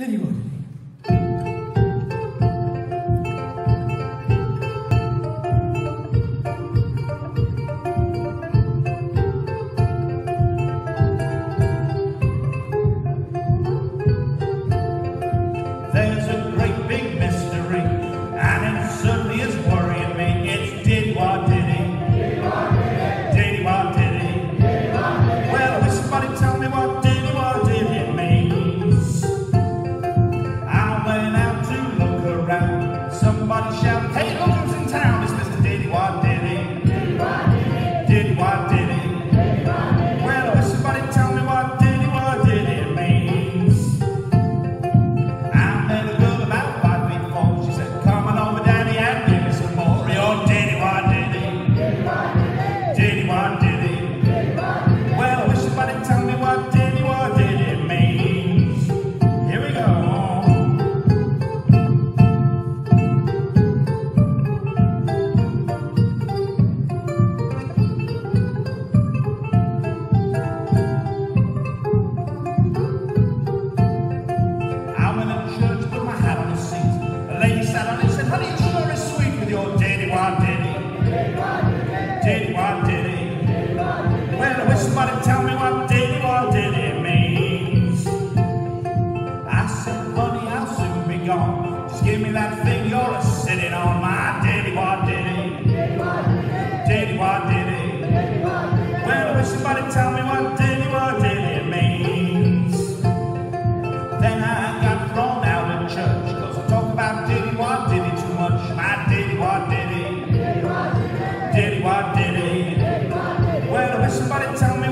Diddie What wish somebody tell me what did it, what did it means. I said, honey, I'll soon be gone. Just give me that thing you're sitting on. My daddy, what did it? Daddy, what did it? Well, I wish somebody tell me what did it, what did it means. Then I got thrown out of church. Cause I talk about diddie, what diddie too much. My diddie, what diddie. Diddie, what diddie. By somebody tell me